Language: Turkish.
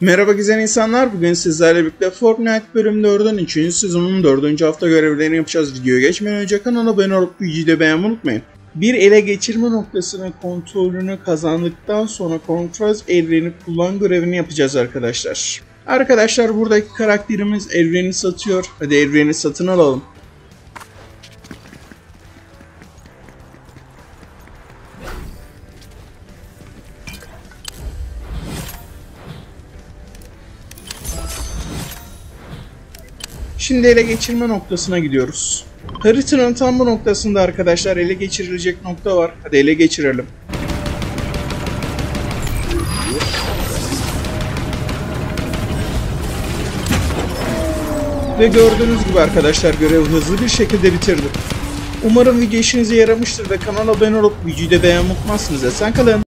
Merhaba güzel insanlar. Bugün sizlerle birlikte Fortnite bölüm 4'ün 3. sezonun 4. hafta görevlerini yapacağız. Videoya geçmeden önce kanala abone olup videoyu beğenmeyi unutmayın. Bir ele geçirme noktasının kontrolünü kazandıktan sonra kontrol evreni kullan görevini yapacağız arkadaşlar. Arkadaşlar buradaki karakterimiz evreni satıyor. Hadi evreni satın alalım. Şimdi ele geçirme noktasına gidiyoruz. Haritanın tam bu noktasında arkadaşlar ele geçirilecek nokta var. Hadi ele geçirelim. Ve gördüğünüz gibi arkadaşlar görevi hızlı bir şekilde bitirdim. Umarım video işinize yaramıştır ve kanala abone olup videoyu da beğenmeyi unutmazsınız. Esen kalın.